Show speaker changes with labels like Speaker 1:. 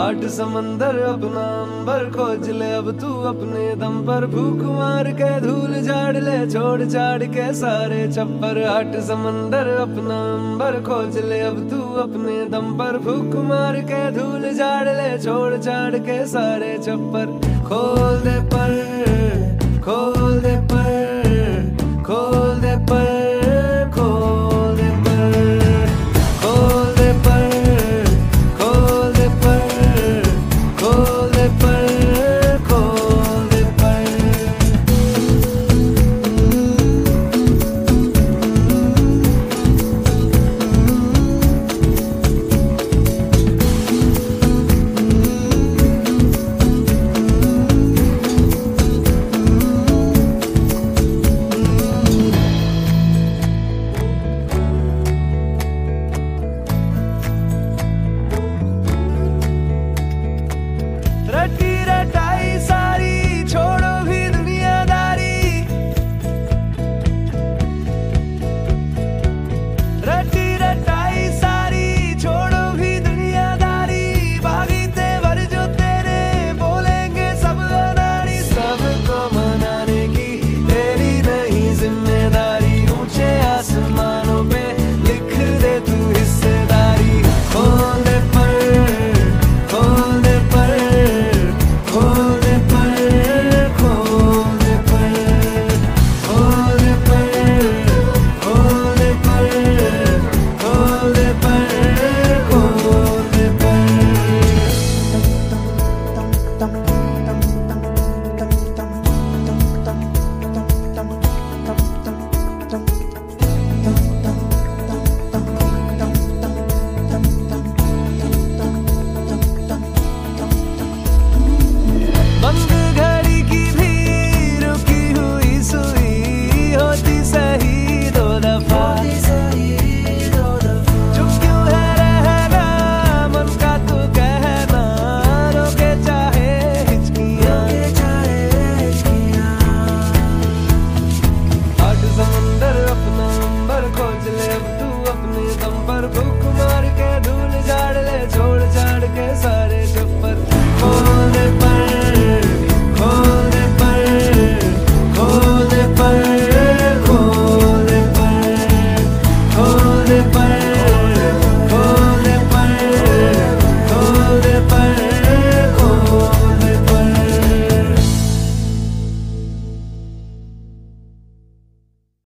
Speaker 1: आठ समंदर अपना अंबर खोज ले। अब तू अपने दम पर भूख मार के धूल झाड़ ले। छोड़ चाड़ के सारे छप्पर आठ समंदर अपना अंबर खोज ले। अब तू अपने दम पर भूख मार के धूल झाड़ ले। छोड़ चाड़ के सारे छप्पर खोल दे पर, खोल